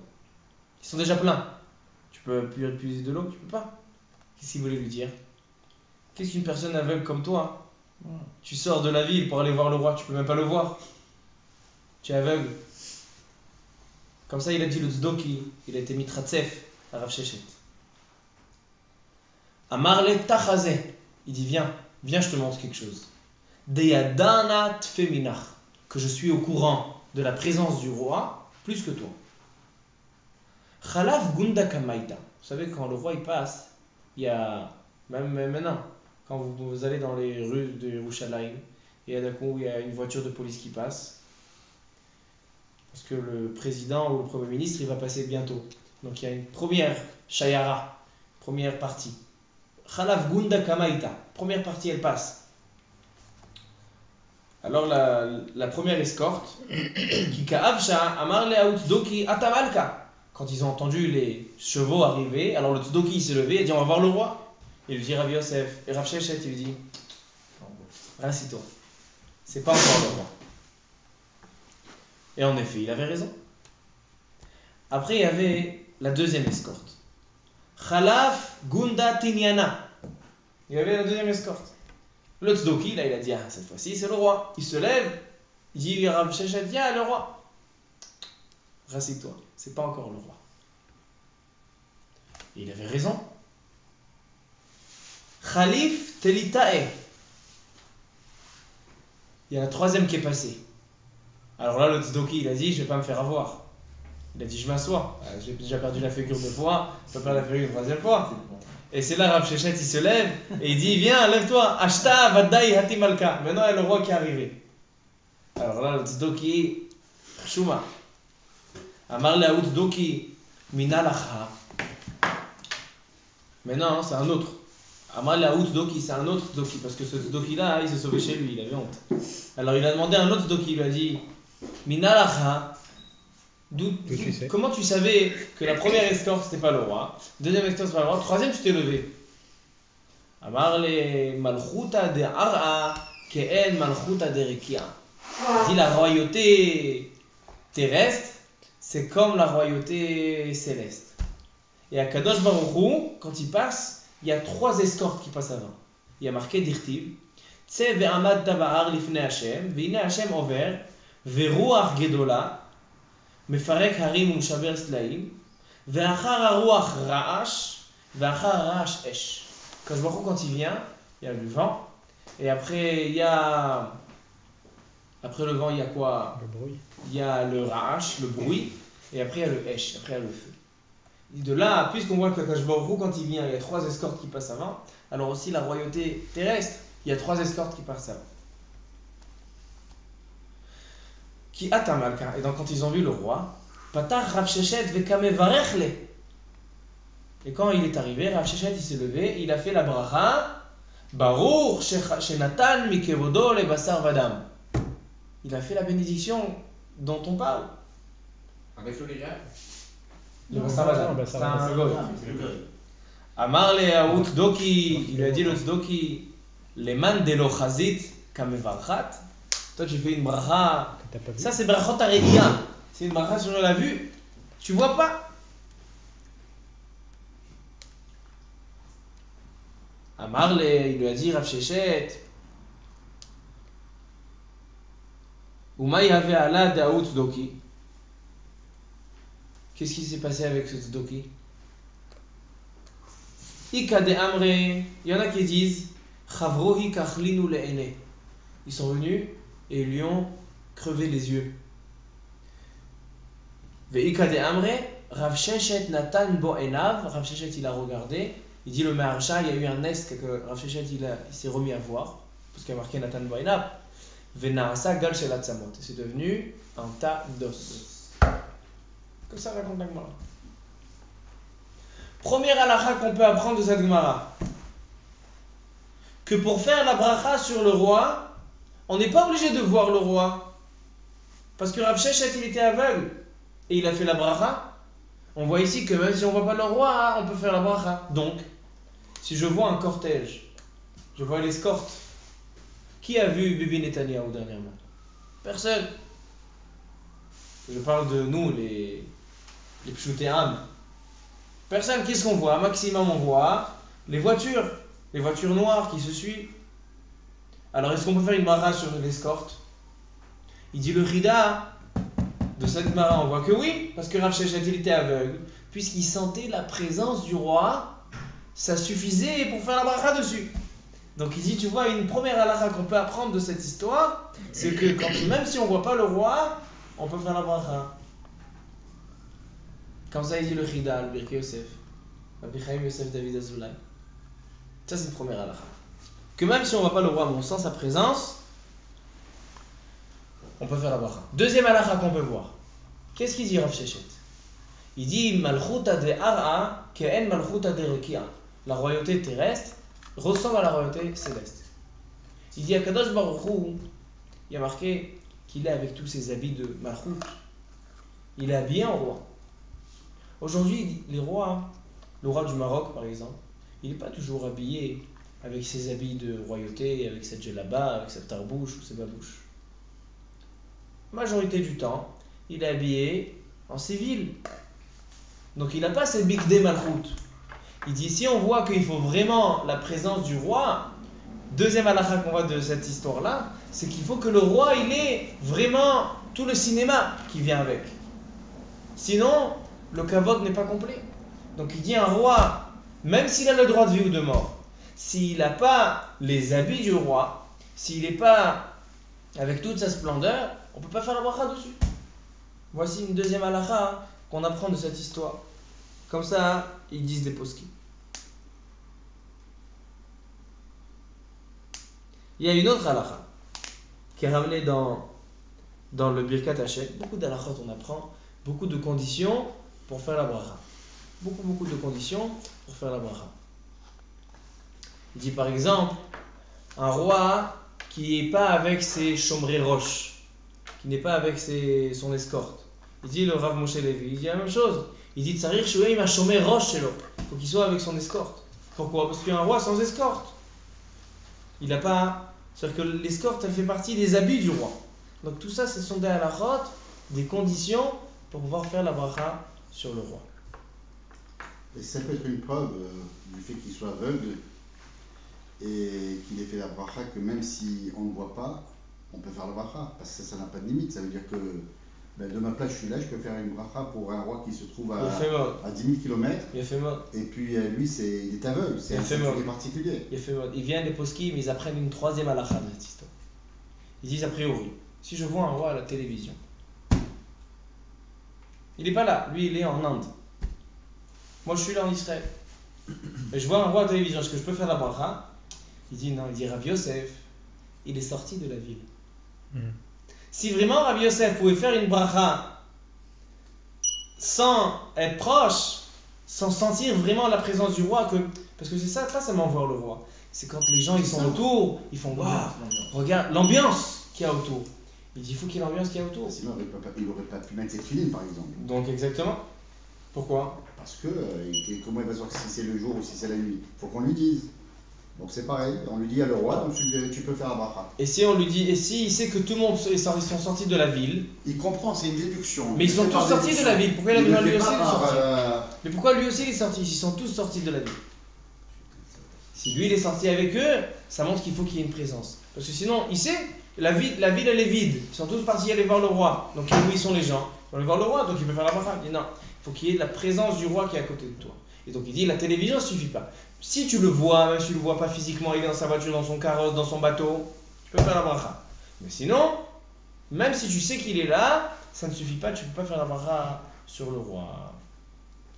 Ils sont déjà pleins. Tu peux pu- puiser de l'eau Tu peux pas. Qu'est-ce qu'il voulait lui dire? Qu'est-ce qu'une personne aveugle comme toi Tu sors de la ville pour aller voir le roi, tu peux même pas le voir. Tu es aveugle. Comme ça, il a dit le tzdoki, il a été mitratzef à Rav Shechet. Amarle tachaze. Il dit Viens, viens, je te montre quelque chose. Deyadana tfeminach. Que je suis au courant de la présence du roi plus que toi. Khalaf gunda kamaita. Vous savez, quand le roi il passe, il y a, même maintenant, quand vous, allez dans les rues de Yerushalayim, et d'un coup il y a une voiture de police qui passe, parce que le président ou le premier ministre il va passer bientôt. Donc il y a une première shayara, première partie. Khalaf gunda kamaita. Première partie elle passe. Alors la, première escorte, qui ka'avsha amar doki atamalka. Quand ils ont entendu les chevaux arriver, alors le Tsudoki il s'est levé et dit on va voir le roi. Il lui dit Rav Yosef. Et Rav Shechet il lui dit Rassis-toi. C'est pas encore le roi. Et en effet, il avait raison. Après, il y avait la deuxième escorte. Khalaf Gunda Tinyana. Il y avait la deuxième escorte. Le Tzdoki, là, il a dit Ah, cette fois-ci, c'est le roi. Il se lève, il dit Rav Shechet, viens, le roi. Rassis-toi, c'est pas encore le roi. Et il avait raison. Khalif Telitae. Il y a la troisième qui est passée. Alors là, le Tzdoki, il a dit Je vais pas me faire avoir. Il a dit Je m'assois. Euh, J'ai déjà perdu la figure deux fois, je peux perdre la figure une troisième fois. Et c'est là, Rav Shechet, il se lève et il dit Viens, lève-toi, Ashta Vadai Hatimalka. Maintenant, il y a le roi qui est arrivé. Alors là, le Tzdoki, Shuma. Amar le Tzdoki, Minalacha. Maintenant, c'est un autre. Amar le Tzdoki, c'est un autre Tzdoki, parce que ce Tzdoki là, il s'est sauvé chez lui, il avait honte. Alors il a demandé à un autre Tzdoki, il lui a dit Minalacha. Tu sais Comment tu savais que la première escorte c'était pas le roi, deuxième escorte c'était pas le roi, troisième tu t'es levé? Amar le Malchuta de Ar'a ke'en Malchuta de Rekia. Il dit la royauté terrestre, c'est comme la royauté céleste. Et à Kadosh Baruchou, quand il passe, il y a trois escortes qui passent avant. Il y a marqué Dirtiv, Tse ve'amad tabahar lifne Hashem, ve'ine Hashem over, ve'ruach gedola, mefarek harim u'mshaber slaim, ve'achar haruach ra'ash, ve'achar ra'ash esh. Kadosh Baruchou, quand il vient, il y a du vent, et après, il y a... Après le vent, il y a quoi? Le bruit. Il y a le ra'ash, le bruit et après il y a le esh, après il y a le feu. De là, puisqu'on voit que Hu, quand il vient, il y a trois escortes qui passent avant, alors aussi la royauté terrestre, il y a trois escortes qui passent avant. Qui atamalka. Et donc quand ils ont vu le roi, Patar Rav Shechet vekame varechle. Et quand il est arrivé, Rav Shechet il s'est levé, il a fait la bracha, Baruch shenatan mikevodo le basar vadam. Il a fait la bénédiction dont on parle. Amar il lui a dit le Tzdoki, le man de lo chazit kamevarchat. Toi tu fais une bracha vu Ça, c'est Brachot Aredia. C'est une bracha sur la vue. Tu vois pas Amarle, il lui a dit Rav Shechet. Uma avait ala daout doki. Qu'est-ce qui s'est passé avec ce doki Ika de amre, il y en a qui disent Chavrohi kachlinu le'ene. Ils sont venus et lui ont crevé les yeux. Ve'ika de amre, Rav Shechet natan bo enav. Rav Shechet il a regardé. Il dit le Maharsha, il y a eu un nest que Rav Shechet il, il s'est remis à voir. Parce qu'il a marqué natan bo enav. Ve'naasa gal shelat samot. C'est devenu un tas d'os. Comme ça raconte la Gemara. Première halakha qu'on peut apprendre de cette Gemara. Que pour faire la bracha sur le roi, on n'est pas obligé de voir le roi. Parce que Rav Shechet, il était aveugle. Et il a fait la bracha. On voit ici que même si on ne voit pas le roi, on peut faire la bracha. Donc, si je vois un cortège, je vois l'escorte. Qui a vu Bibi Netanyahu dernièrement? Personne. Je parle de nous, les, les. Personne, qu'est-ce qu'on voit? Maximum, on voit les voitures, les voitures noires qui se suivent. Alors, est-ce qu'on peut faire une bracha sur l'escorte Il dit le Rida de cette mara, on voit que oui, parce que Rav il était aveugle, puisqu'il sentait la présence du roi, ça suffisait pour faire la bracha dessus. Donc il dit, tu vois, une première halakha qu'on peut apprendre de cette histoire, c'est que même si on voit pas le roi, on peut faire la bracha. Comme ça, il dit le Rida, le Birke Yosef. Rabbi Yosef David Azoulay. Ça, c'est une première halakha. Que même si on voit pas le roi, mais on sent sa présence, on peut faire la bracha. Deuxième halakha qu'on peut voir. Qu'est-ce qu'il dit Rav Shechet? Il dit Malchuta de ke'en Malchuta de. La royauté terrestre ressemble à la royauté céleste. Il dit à Kadosh il y a marqué qu'il est avec tous ses habits de Malchut. Il est habillé en roi. Aujourd'hui, les rois, le roi du Maroc par exemple, il n'est pas toujours habillé avec ses habits de royauté, avec cette djellaba, avec cette tarbouche ou ses babouches. Majorité du temps, il est habillé en civil. Donc il n'a pas ses big malchut. Il dit si on voit qu'il faut vraiment la présence du roi, deuxième halakha qu'on voit de cette histoire-là, c'est qu'il faut que le roi il ait vraiment tout le cinéma qui vient avec. Sinon, le kavod n'est pas complet. Donc il dit un roi, même s'il a le droit de vie ou de mort, s'il n'a pas les habits du roi, s'il n'est pas avec toute sa splendeur, on ne peut pas faire la bracha dessus. Voici une deuxième halakha qu'on apprend de cette histoire. Comme ça, ils disent des poskim. Il y a une autre halakha qui est ramenée dans, dans le Birkat Hachem. Beaucoup d'halakhot on apprend, beaucoup de conditions pour faire la bracha. Beaucoup, beaucoup de conditions pour faire la bracha. Il dit par exemple, un roi qui n'est pas avec ses chomrés roches, qui n'est pas avec son escorte. Il dit le Rav Moshe Levi, il dit la même chose. Il dit Tsarir Shuei ma chomé roche chez Il faut qu'il soit avec son escorte. Pourquoi? Parce qu'un roi sans escorte, il n'a pas. C'est-à-dire que l'escorte, elle fait partie des habits du roi. Donc tout ça, ce sont des halachot, des conditions pour pouvoir faire la bracha sur le roi. Et ça peut être une preuve euh, du fait qu'il soit aveugle et qu'il ait fait la bracha que même si on ne voit pas, on peut faire la bracha. Parce que ça n'a pas de limite. Ça veut dire que ben, de ma place, je suis là, je peux faire une bracha pour un roi qui se trouve à, fait mode. à 10 000 km. Et puis euh, lui, c'est, il est aveugle. C'est un particulier. Il vient des poskim, mais ils apprennent une troisième halakha de cette histoire. Ils disent a priori, si je vois un roi à la télévision, il n'est pas là, lui il est en Inde. Moi je suis là en Israël. Et je vois un roi à la télévision, est-ce que je peux faire la bracha? Il dit non, il dit Rabbi Yosef, il est sorti de la ville. Mhm. Si vraiment Rabbi Yosef pouvait faire une bracha sans être proche, sans sentir vraiment la présence du roi, que, parce que c'est ça, seulement voir le roi, c'est quand les gens ils sont autour, ils font waouh, regarde l'ambiance qu'il y a autour. Il dit il faut qu'il y ait l'ambiance qu'il y a autour. Sinon, il n'aurait pas, pu mettre ses filines, par exemple. Donc exactement. Pourquoi? Parce que euh, comment il va savoir si c'est le jour ou si c'est la nuit? Il faut qu'on lui dise. Donc c'est pareil, on lui dit à le roi, donc tu, tu peux faire la bracha. Et si on lui dit, et si il sait que tout le monde est sorti- sont sortis de la ville, Il comprend, c'est une déduction. Mais ils Il sont tous sortis de la ville. Pourquoi il a lui aussi par, sortir euh, mais pourquoi lui aussi il est sorti? Ils sont tous sortis de la ville. Si lui il est sorti avec eux, ça montre qu'il faut qu'il y ait une présence. Parce que sinon, il sait, la ville, la ville elle est vide. Ils sont tous partis aller voir le roi. Donc où ils sont les gens? Ils vont aller voir le roi, donc il peut faire la bracha. Il dit non, il faut qu'il y ait la présence du roi qui est à côté de toi. Et donc il dit la télévision ne suffit pas. Si tu le vois, même si tu le vois pas physiquement, il est dans sa voiture, dans son carrosse, dans son bateau, tu peux faire la bracha. Mais sinon, même si tu sais qu'il est là, ça ne suffit pas, tu ne peux pas faire la bracha sur le roi.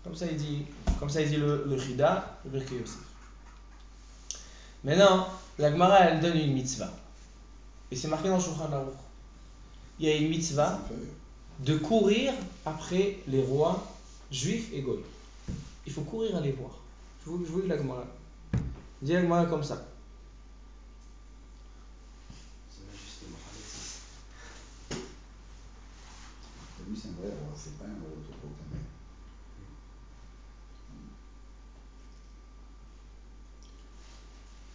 Comme ça il dit, comme ça dit le, Chida, le Birkei Yosef. Maintenant, la Gemara elle donne une mitzvah. Et c'est marqué dans Shulchan Aruch. Il y a une mitzvah de courir après les rois juifs et goy. Il faut courir aller voir Je vous, je vous lis la Gemara. Dis la Gemara comme ça. Lui, c'est un vrai roi, c'est pas un roi autoproclamé.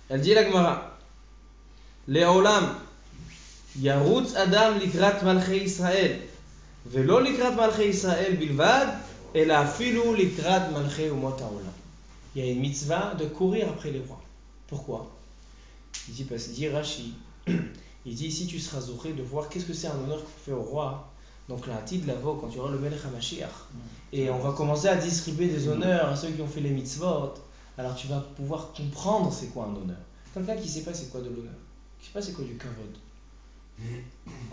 Elle dit la Gemara. לעולם ירוץ אדם לקראת מלכי ישראל, ולא לקראת מלכי ישראל בלבד, אלא אפילו לקראת מלכי אומות העולם. Il y a une mitzvah de courir après les rois. Pourquoi? Il dit, parce qu'il dit Rashi, il dit ici tu seras zouré de voir qu'est-ce que c'est un honneur qu'on fait au roi? Donc là, de lavo, quand tu auras le Melech HaMashiach, et on va commencer à distribuer des honneurs à ceux qui ont fait les mitzvot, alors tu vas pouvoir comprendre c'est quoi un honneur. Quelqu'un qui ne sait pas c'est quoi de l'honneur, qui ne sait pas c'est quoi du kavod.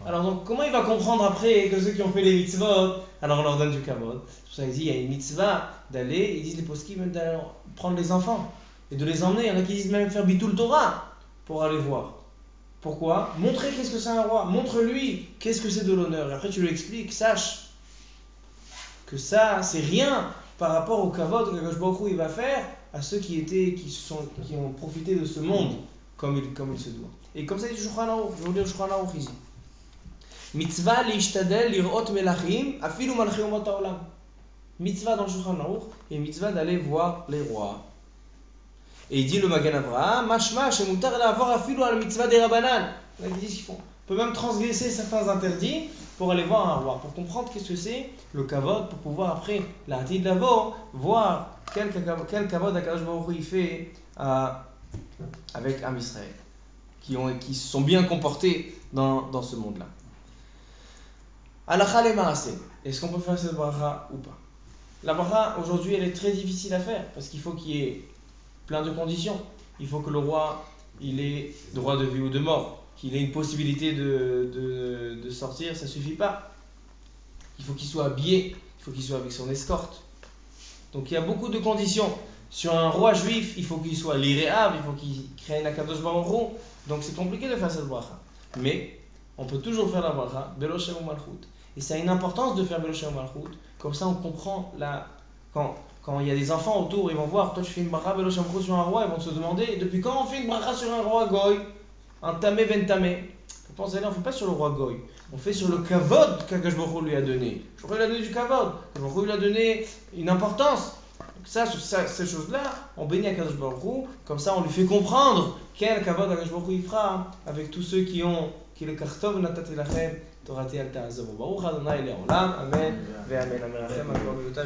Alors donc comment il va comprendre après que ceux qui ont fait les mitzvot, alors on leur donne du kavod C'est pour ça qu'il dit il y a une mitzvah d'aller, ils disent les poskim d'aller prendre les enfants et de les emmener. Il y en a qui disent même faire bitul Torah pour aller voir. Pourquoi? Montrer qu'est-ce que c'est un roi, montre-lui qu'est-ce que c'est de l'honneur. Et après tu lui expliques, sache que ça c'est rien par rapport au kavod que Baruch il va faire à ceux qui étaient qui sont qui ont profité de ce monde comme il, comme il se doit. Et comme ça, dit Shulchan Aruch, je vous dis Shulchan Aruch ici. Mitzvah l'ishtadel lirot melachim, afilu malchim olam. Mitzvah dans le Shulchan Aruch, et mitzvah d'aller voir les rois. Et il dit le Magan Avraham, mashma shemutar l'avoir afilu al mitzvah des rabanan. Ils disent qu'ils font. On peut même transgresser certains interdits pour aller voir un roi, pour comprendre qu'est-ce que c'est le kavod, pour pouvoir après, l'article d'abord, voir quel, quel kavod Akadosh Baruch il fait à avec Am Israël, qui, ont, qui sont bien comportés dans, ce monde-là. Est-ce qu'on peut faire cette bracha ou pas? La bracha, aujourd'hui, elle est très difficile à faire, parce qu'il faut qu'il y ait plein de conditions. Il faut que le roi, ait droit de vie ou de mort, qu'il ait une possibilité de, de, sortir, ça suffit pas. Il faut qu'il soit habillé, il faut qu'il soit avec son escorte. Donc il y a beaucoup de conditions. Sur un roi juif, il faut qu'il soit liréab, il faut qu'il crée une akadosh baruch. Donc c'est compliqué de faire cette bracha. Mais on peut toujours faire la bracha, Beloshem Malchut. Et ça a une importance de faire Beloshem Malchut. Comme ça on comprend la... quand, quand il y a des enfants autour, ils vont voir, toi tu fais une bracha Beloshem Malchut sur un roi, ils vont se demander, depuis quand on fait une bracha sur un roi goy? Un tamé ben tamé. Pensez là, on ne fait pas sur le roi goy. On fait sur le kavod Baruch lui a donné. Je crois qu'il a donné du kavod. Akash lui a donné une importance. Ça, ces choses-là, on bénit Akash Baruch comme ça on lui fait comprendre quel kavod Akash Baruch il fera avec tous ceux qui ont qui le kartov natati lachem torati al ta'azavu. Baruch Adonai le'olam. Amen. Ve'amen. Amen.